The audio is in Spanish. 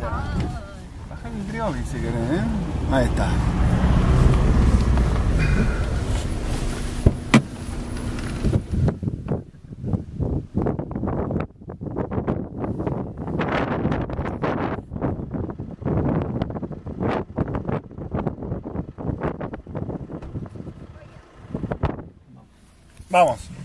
Baja el trióbil si querés, ¿eh? Ahí está. Vamos.